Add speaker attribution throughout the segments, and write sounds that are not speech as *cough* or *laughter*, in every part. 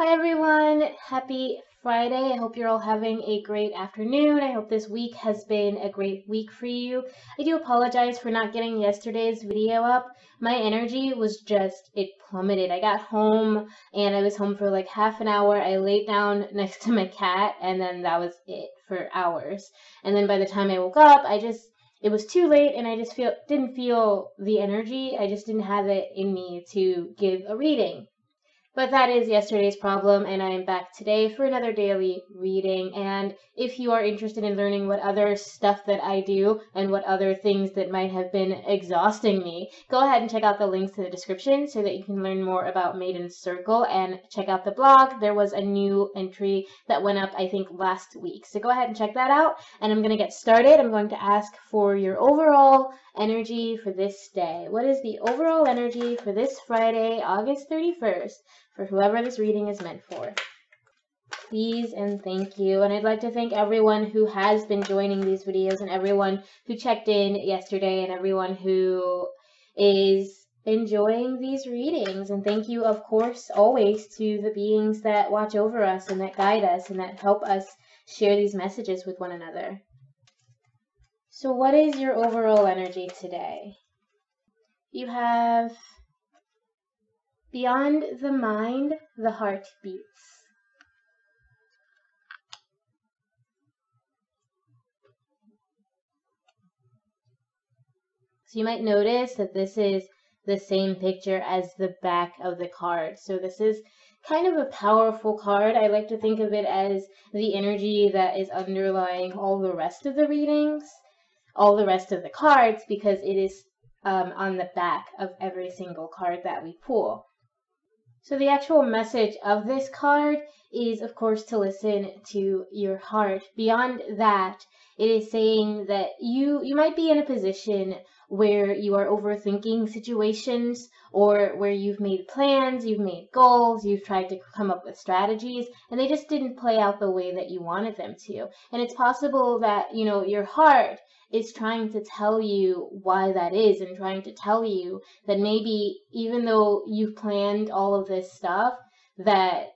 Speaker 1: Hi everyone, happy Friday. I hope you're all having a great afternoon. I hope this week has been a great week for you. I do apologize for not getting yesterday's video up. My energy was just, it plummeted. I got home and I was home for like half an hour. I laid down *laughs* next to my cat and then that was it for hours. And then by the time I woke up, I just, it was too late and I just feel didn't feel the energy. I just didn't have it in me to give a reading. But that is yesterday's problem, and I am back today for another daily reading. And if you are interested in learning what other stuff that I do and what other things that might have been exhausting me, go ahead and check out the links in the description so that you can learn more about Maiden Circle and check out the blog. There was a new entry that went up, I think, last week. So go ahead and check that out. And I'm going to get started. I'm going to ask for your overall energy for this day. What is the overall energy for this Friday, August 31st? For whoever this reading is meant for. Please and thank you. And I'd like to thank everyone who has been joining these videos and everyone who checked in yesterday and everyone who is enjoying these readings. And thank you, of course, always to the beings that watch over us and that guide us and that help us share these messages with one another. So what is your overall energy today? You have Beyond the mind, the heart beats. So you might notice that this is the same picture as the back of the card. So this is kind of a powerful card. I like to think of it as the energy that is underlying all the rest of the readings, all the rest of the cards, because it is um, on the back of every single card that we pull. So the actual message of this card is, of course, to listen to your heart. Beyond that, it is saying that you you might be in a position where you are overthinking situations or where you've made plans, you've made goals, you've tried to come up with strategies and they just didn't play out the way that you wanted them to. And it's possible that, you know, your heart is trying to tell you why that is and trying to tell you that maybe even though you've planned all of this stuff, that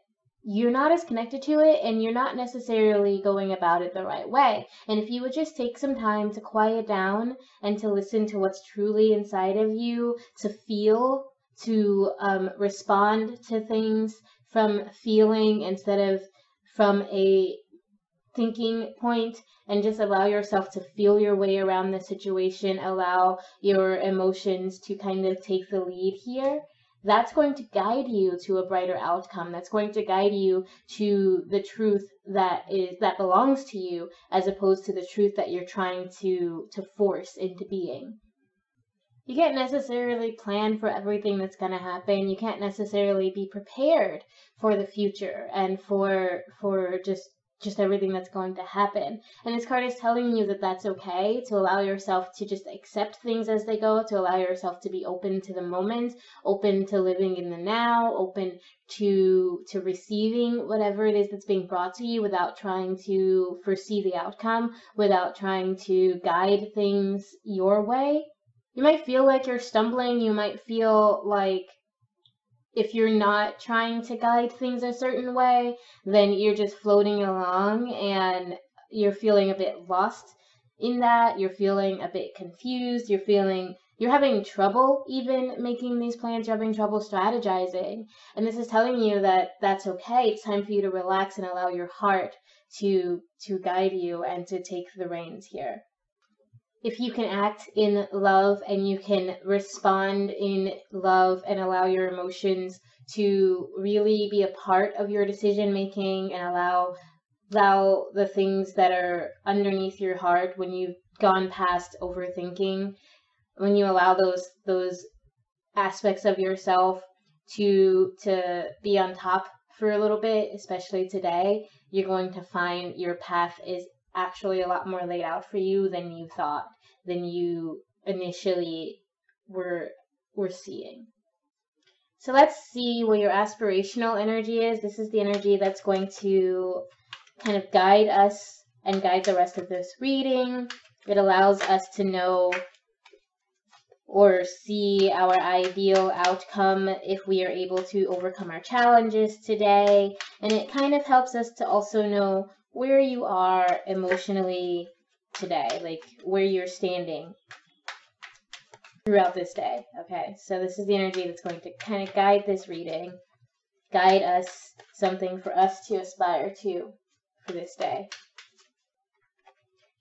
Speaker 1: you're not as connected to it and you're not necessarily going about it the right way. And if you would just take some time to quiet down and to listen to what's truly inside of you, to feel, to um, respond to things from feeling instead of from a thinking point and just allow yourself to feel your way around the situation, allow your emotions to kind of take the lead here. That's going to guide you to a brighter outcome. That's going to guide you to the truth that is that belongs to you as opposed to the truth that you're trying to to force into being you can't necessarily plan for everything that's going to happen you can't necessarily be prepared for the future and for for just just everything that's going to happen. And this card is telling you that that's okay, to allow yourself to just accept things as they go, to allow yourself to be open to the moment, open to living in the now, open to to receiving whatever it is that's being brought to you without trying to foresee the outcome, without trying to guide things your way. You might feel like you're stumbling, you might feel like if you're not trying to guide things a certain way, then you're just floating along and you're feeling a bit lost in that. You're feeling a bit confused. You're feeling you're having trouble even making these plans. You're having trouble strategizing. And this is telling you that that's okay. It's time for you to relax and allow your heart to to guide you and to take the reins here if you can act in love and you can respond in love and allow your emotions to really be a part of your decision making and allow allow the things that are underneath your heart when you've gone past overthinking when you allow those those aspects of yourself to to be on top for a little bit especially today you're going to find your path is actually a lot more laid out for you than you thought, than you initially were were seeing. So let's see what your aspirational energy is. This is the energy that's going to kind of guide us and guide the rest of this reading. It allows us to know or see our ideal outcome if we are able to overcome our challenges today. And it kind of helps us to also know where you are emotionally today, like where you're standing throughout this day. Okay, so this is the energy that's going to kind of guide this reading, guide us something for us to aspire to for this day.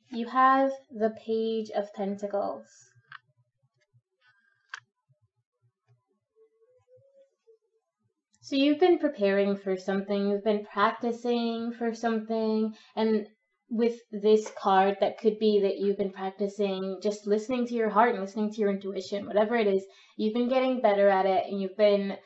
Speaker 1: You have the Page of Pentacles. So you've been preparing for something, you've been practicing for something, and with this card, that could be that you've been practicing just listening to your heart and listening to your intuition, whatever it is, you've been getting better at it and you've been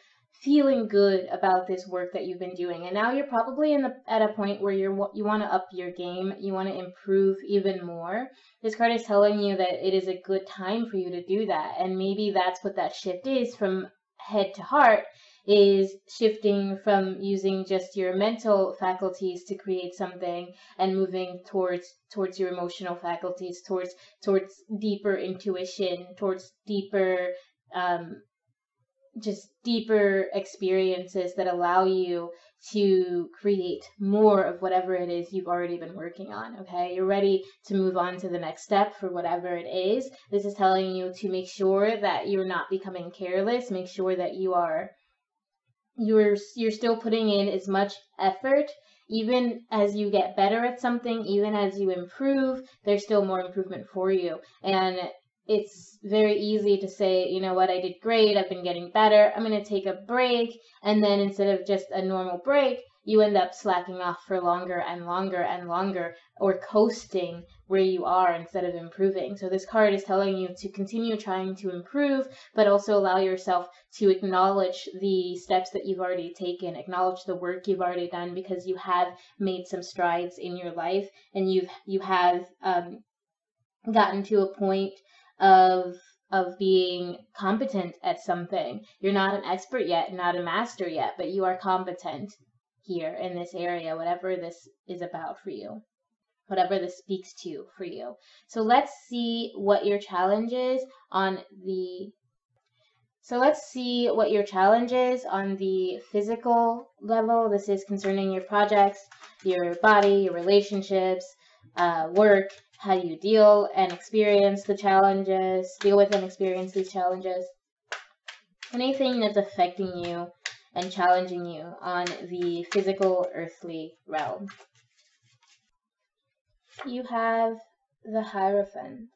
Speaker 1: feeling good about this work that you've been doing. And now you're probably in the at a point where you're you want to up your game, you want to improve even more. This card is telling you that it is a good time for you to do that. And maybe that's what that shift is from head to heart is shifting from using just your mental faculties to create something and moving towards towards your emotional faculties towards towards deeper intuition towards deeper um, just deeper experiences that allow you to create more of whatever it is you've already been working on. Okay, you're ready to move on to the next step for whatever it is. This is telling you to make sure that you're not becoming careless, make sure that you are you're you're still putting in as much effort even as you get better at something even as you improve there's still more improvement for you. And it's very easy to say you know what? I did great. I've been getting better. I'm going to take a break. And then instead of just a normal break you end up slacking off for longer and longer and longer or coasting where you are instead of improving. So this card is telling you to continue trying to improve, but also allow yourself to acknowledge the steps that you've already taken, acknowledge the work you've already done because you have made some strides in your life and you've you have um, gotten to a point of of being competent at something. You're not an expert yet, not a master yet, but you are competent here in this area, whatever this is about for you, whatever this speaks to for you. So let's see what your challenge is on the so let's see what your challenge is on the physical level. This is concerning your projects, your body, your relationships, uh, work, how you deal and experience the challenges, deal with and experience these challenges. Anything that's affecting you and challenging you on the physical earthly realm. You have the Hierophant.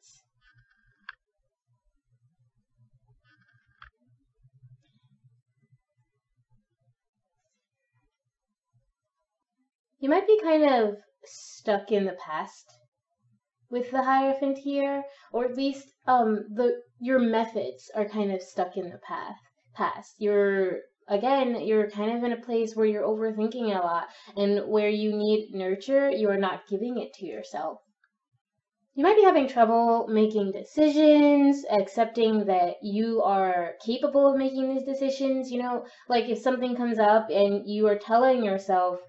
Speaker 1: You might be kind of stuck in the past with the Hierophant here, or at least um the your methods are kind of stuck in the path past. Your again, you're kind of in a place where you're overthinking a lot and where you need nurture, you are not giving it to yourself. You might be having trouble making decisions, accepting that you are capable of making these decisions. You know, like if something comes up and you are telling yourself,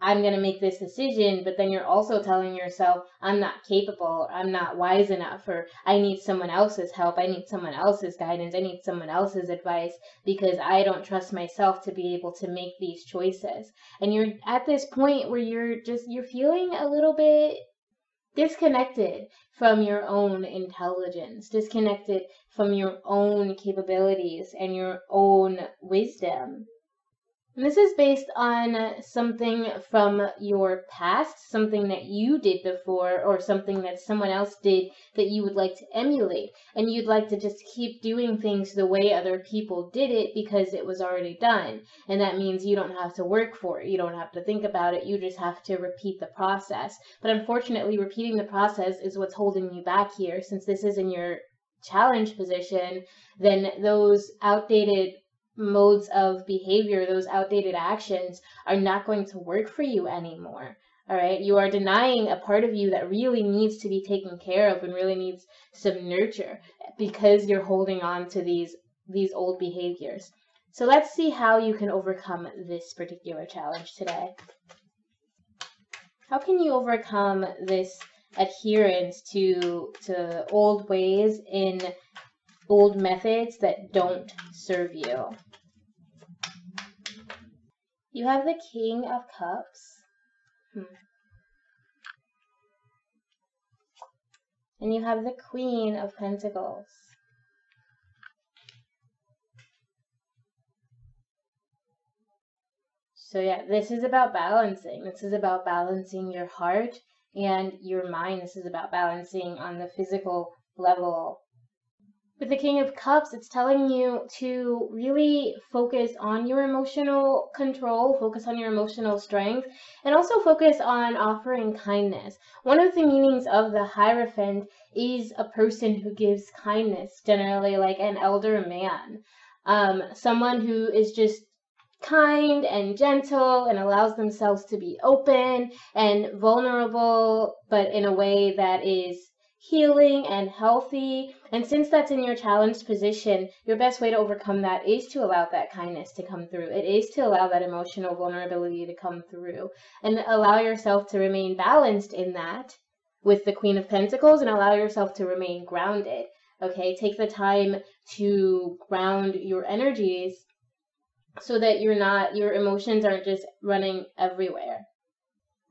Speaker 1: I'm going to make this decision, but then you're also telling yourself, I'm not capable, I'm not wise enough, or I need someone else's help, I need someone else's guidance, I need someone else's advice because I don't trust myself to be able to make these choices. And you're at this point where you're just, you're feeling a little bit disconnected from your own intelligence, disconnected from your own capabilities and your own wisdom. And this is based on something from your past, something that you did before, or something that someone else did that you would like to emulate. And you'd like to just keep doing things the way other people did it because it was already done. And that means you don't have to work for it. You don't have to think about it. You just have to repeat the process. But unfortunately, repeating the process is what's holding you back here. Since this is in your challenge position, then those outdated modes of behavior, those outdated actions are not going to work for you anymore. All right. You are denying a part of you that really needs to be taken care of and really needs some nurture because you're holding on to these, these old behaviors. So let's see how you can overcome this particular challenge today. How can you overcome this adherence to, to old ways in old methods that don't serve you. You have the King of Cups. Hmm. And you have the Queen of Pentacles. So yeah, this is about balancing. This is about balancing your heart and your mind. This is about balancing on the physical level. With the King of Cups, it's telling you to really focus on your emotional control, focus on your emotional strength, and also focus on offering kindness. One of the meanings of the Hierophant is a person who gives kindness, generally like an elder man. Um, someone who is just kind and gentle and allows themselves to be open and vulnerable, but in a way that is healing and healthy. And since that's in your challenged position, your best way to overcome that is to allow that kindness to come through. It is to allow that emotional vulnerability to come through and allow yourself to remain balanced in that with the Queen of Pentacles and allow yourself to remain grounded. Okay, take the time to ground your energies so that you're not, your emotions aren't just running everywhere.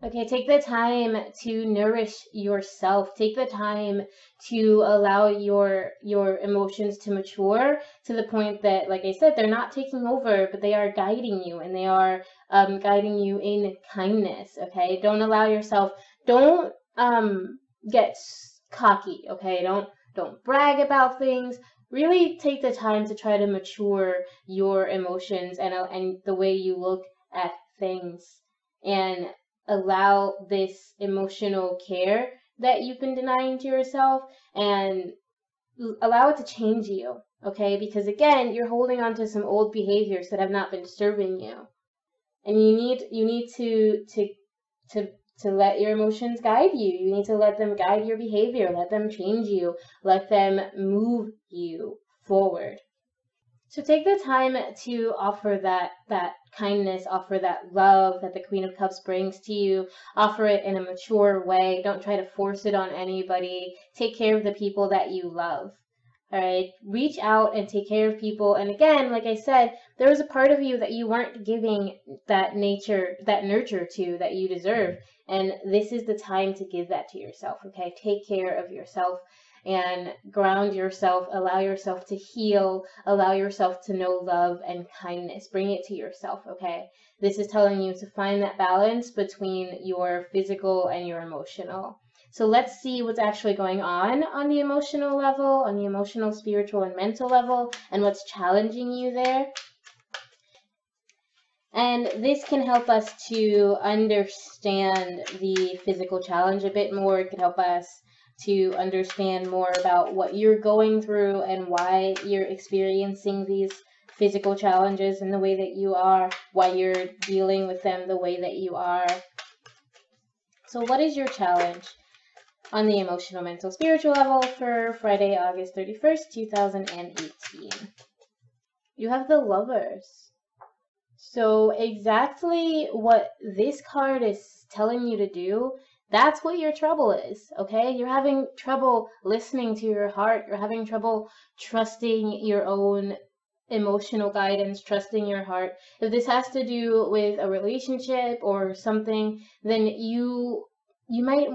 Speaker 1: Okay, take the time to nourish yourself. Take the time to allow your your emotions to mature to the point that, like I said, they're not taking over, but they are guiding you and they are um, guiding you in kindness. Okay, don't allow yourself. Don't um, get cocky. Okay, don't don't brag about things really take the time to try to mature your emotions and, and the way you look at things and allow this emotional care that you've been denying to yourself and allow it to change you okay because again you're holding on to some old behaviors that have not been serving you and you need you need to to to to let your emotions guide you. You need to let them guide your behavior, let them change you, let them move you forward. So take the time to offer that that kindness, offer that love that the Queen of Cups brings to you. Offer it in a mature way. Don't try to force it on anybody. Take care of the people that you love. All right, reach out and take care of people. And again, like I said, there was a part of you that you weren't giving that nature, that nurture to that you deserve. And this is the time to give that to yourself, okay? Take care of yourself and ground yourself, allow yourself to heal, allow yourself to know love and kindness. Bring it to yourself, okay? This is telling you to find that balance between your physical and your emotional. So let's see what's actually going on on the emotional level, on the emotional, spiritual, and mental level, and what's challenging you there. And this can help us to understand the physical challenge a bit more. It can help us to understand more about what you're going through and why you're experiencing these physical challenges in the way that you are, why you're dealing with them the way that you are. So, what is your challenge on the emotional, mental, spiritual level for Friday, August 31st, 2018? You have the lovers. So exactly what this card is telling you to do, that's what your trouble is, okay? You're having trouble listening to your heart. You're having trouble trusting your own emotional guidance, trusting your heart. If this has to do with a relationship or something, then you you might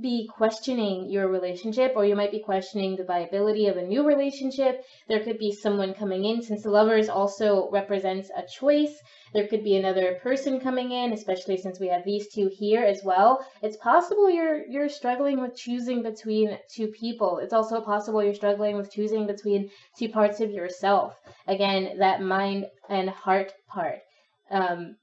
Speaker 1: be questioning your relationship or you might be questioning the viability of a new relationship. There could be someone coming in since the lovers also represents a choice. There could be another person coming in, especially since we have these two here as well. It's possible you're you're struggling with choosing between two people. It's also possible you're struggling with choosing between two parts of yourself. Again, that mind and heart part. Um,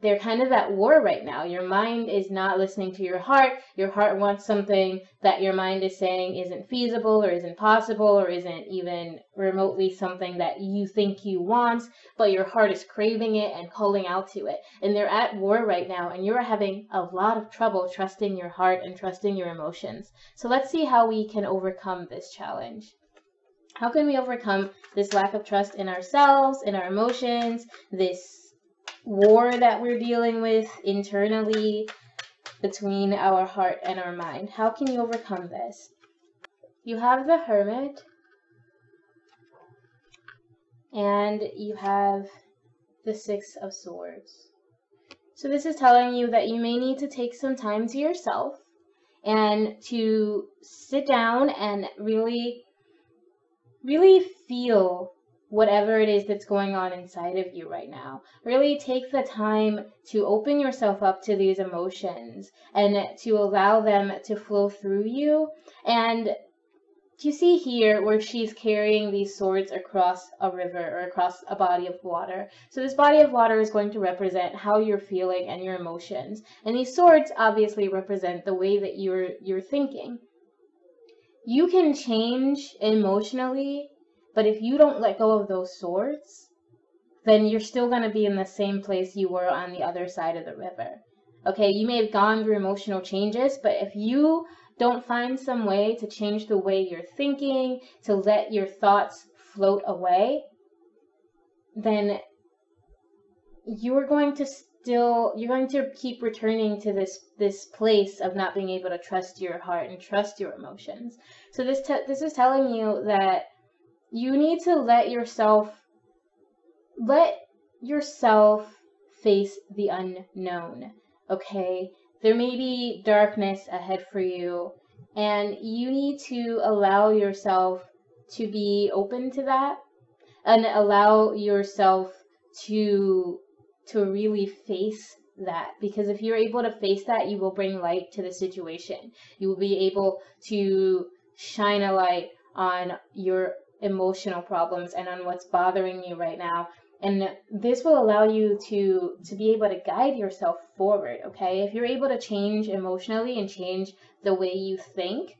Speaker 1: they're kind of at war right now. Your mind is not listening to your heart. Your heart wants something that your mind is saying isn't feasible or isn't possible or isn't even remotely something that you think you want, but your heart is craving it and calling out to it. And they're at war right now, and you're having a lot of trouble trusting your heart and trusting your emotions. So let's see how we can overcome this challenge. How can we overcome this lack of trust in ourselves, in our emotions, this war that we're dealing with internally between our heart and our mind. How can you overcome this? You have the hermit. and you have the Six of Swords. So this is telling you that you may need to take some time to yourself and to sit down and really, really feel whatever it is that's going on inside of you right now. Really take the time to open yourself up to these emotions and to allow them to flow through you and you see here where she's carrying these swords across a river or across a body of water. So this body of water is going to represent how you're feeling and your emotions. And these swords obviously represent the way that you're you're thinking. You can change emotionally, but if you don't let go of those swords, then you're still going to be in the same place you were on the other side of the river. Okay, you may have gone through emotional changes, but if you don't find some way to change the way you're thinking, to let your thoughts float away, then you're going to still you're going to keep returning to this this place of not being able to trust your heart and trust your emotions. So this te- this is telling you that you need to let yourself let yourself face the unknown. Okay? There may be darkness ahead for you, and you need to allow yourself to be open to that and allow yourself to to really face that because if you're able to face that you will bring light to the situation you will be able to shine a light on your emotional problems and on what's bothering you right now. And this will allow you to to be able to guide yourself forward okay? If you're able to change emotionally and change the way you think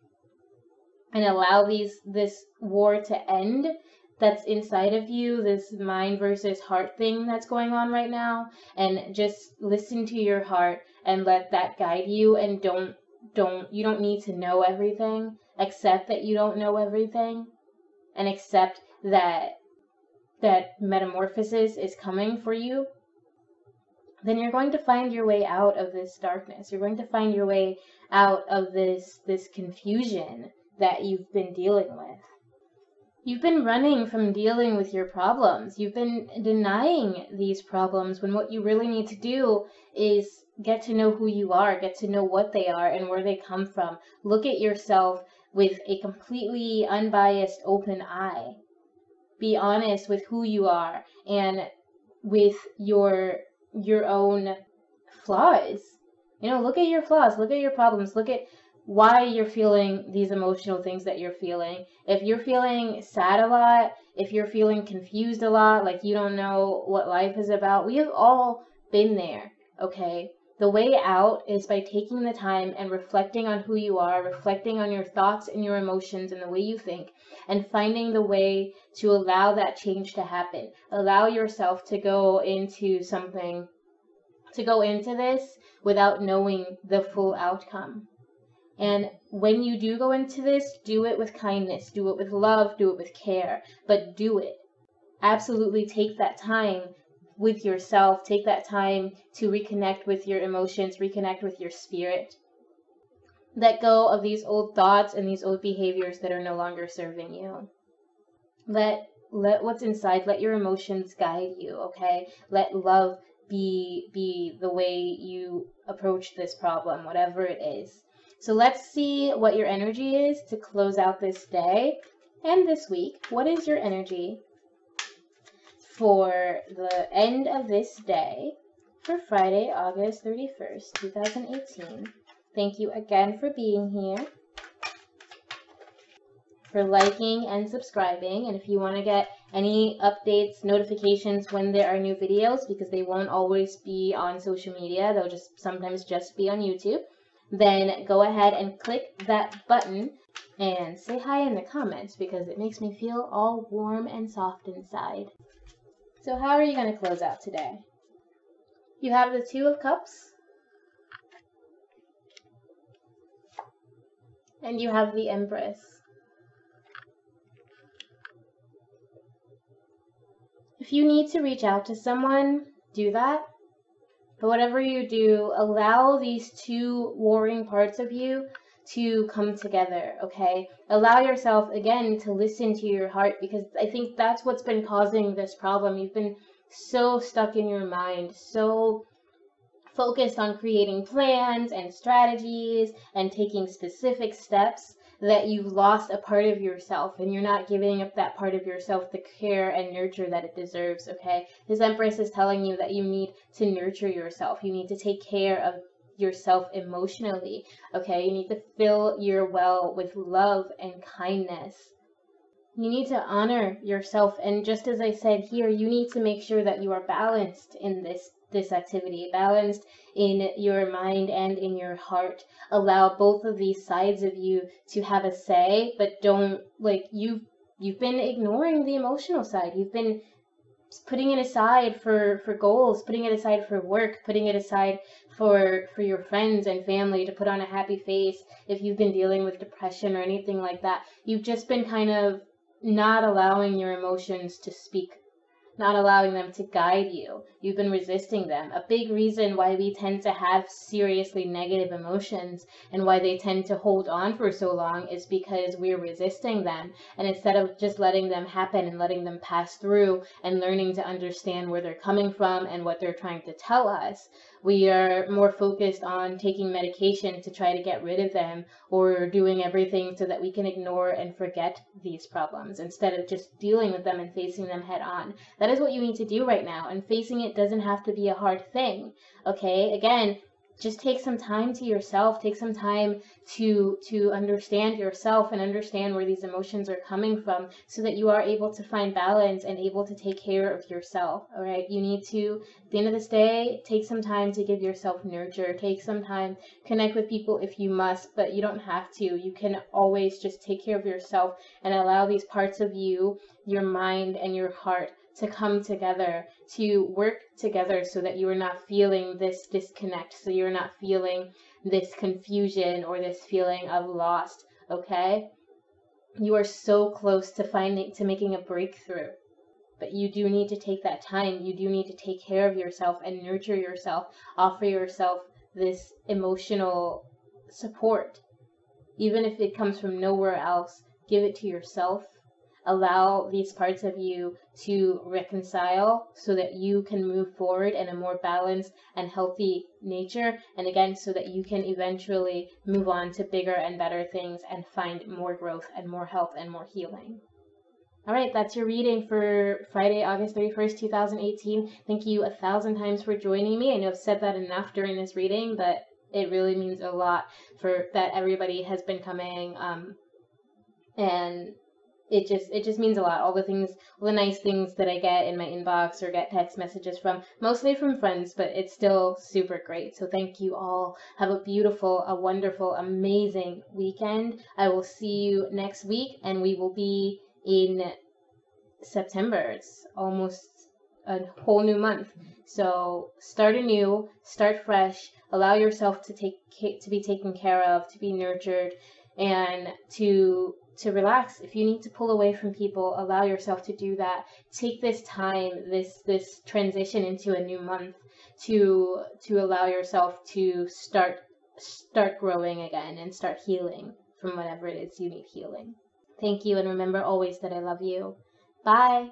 Speaker 1: and allow these this war to end that's inside of you this mind versus heart thing that's going on right now and just listen to your heart and let that guide you and don't don't you don't need to know everything accept that you don't know everything and accept that that metamorphosis is coming for you, then you're going to find your way out of this darkness. You're going to find your way out of this this confusion that you've been dealing with. You've been running from dealing with your problems. You've been denying these problems when what you really need to do is get to know who you are, get to know what they are and where they come from. Look at yourself with a completely unbiased, open eye be honest with who you are and with your your own flaws. You know, look at your flaws, look at your problems, look at why you're feeling these emotional things that you're feeling. If you're feeling sad a lot, if you're feeling confused a lot, like you don't know what life is about, we have all been there, okay? The way out is by taking the time and reflecting on who you are, reflecting on your thoughts and your emotions and the way you think, and finding the way to allow that change to happen. Allow yourself to go into something, to go into this without knowing the full outcome. And when you do go into this, do it with kindness, do it with love, do it with care, but do it. Absolutely take that time with yourself. Take that time to reconnect with your emotions, reconnect with your spirit. Let go of these old thoughts and these old behaviors that are no longer serving you. Let let what's inside, let your emotions guide you, okay? Let love be be the way you approach this problem, whatever it is. So let's see what your energy is to close out this day and this week. What is your energy for the end of this day for Friday, August 31st, 2018. Thank you again for being here, for liking and subscribing. And if you want to get any updates, notifications when there are new videos, because they won't always be on social media, they'll just sometimes just be on YouTube, then go ahead and click that button and say hi in the comments because it makes me feel all warm and soft inside. So how are you going to close out today? You have the Two of Cups. And you have the Empress. If you need to reach out to someone, do that. But whatever you do, allow these two warring parts of you to come together, okay? Allow yourself again to listen to your heart because I think that's what's been causing this problem. You've been so stuck in your mind, so focused on creating plans and strategies and taking specific steps that you've lost a part of yourself and you're not giving up that part of yourself the care and nurture that it deserves, okay? This Empress is telling you that you need to nurture yourself. You need to take care of yourself emotionally, okay? You need to fill your well with love and kindness. You need to honor yourself and just as I said here, you need to make sure that you are balanced in this this activity, balanced in your mind and in your heart. Allow both of these sides of you to have a say, but don't like you've you've been ignoring the emotional side. You've been putting it aside for for goals, putting it aside for work, putting it aside for for your friends and family to put on a happy face. If you've been dealing with depression or anything like that, you've just been kind of not allowing your emotions to speak not allowing them to guide you. You've been resisting them. A big reason why we tend to have seriously negative emotions and why they tend to hold on for so long is because we're resisting them. And instead of just letting them happen and letting them pass through and learning to understand where they're coming from and what they're trying to tell us, we are more focused on taking medication to try to get rid of them or doing everything so that we can ignore and forget these problems instead of just dealing with them and facing them head on. That is what you need to do right now. And facing it doesn't have to be a hard thing. Okay. Again, just take some time to yourself take some time to to understand yourself and understand where these emotions are coming from so that you are able to find balance and able to take care of yourself all right? You need to at the end of this day take some time to give yourself nurture take some time connect with people if you must but you don't have to. You can always just take care of yourself and allow these parts of you your mind and your heart to come together, to work together so that you are not feeling this disconnect, so you're not feeling this confusion or this feeling of lost, okay? You are so close to finding, to making a breakthrough. But you do need to take that time. You do need to take care of yourself and nurture yourself, offer yourself this emotional support. Even if it comes from nowhere else, give it to yourself allow these parts of you to reconcile so that you can move forward in a more balanced and healthy nature. And again, so that you can eventually move on to bigger and better things and find more growth and more health and more healing. All right, that's your reading for Friday, August 31st, 2018. Thank you a thousand times for joining me. I know I've said that enough during this reading, but it really means a lot for that everybody has been coming um, and it just it just means a lot. All the things, all the nice things that I get in my inbox or get text messages from, mostly from friends, but it's still super great. So thank you all. Have a beautiful, a wonderful, amazing weekend. I will see you next week, and we will be in September. It's almost a whole new month. So start anew, start fresh, allow yourself to take to be taken care of, to be nurtured, and to to relax. If you need to pull away from people, allow yourself to do that. Take this time, this this transition into a new month to to allow yourself to start start growing again and start healing from whatever it is you need healing. Thank you and remember always that I love you. Bye.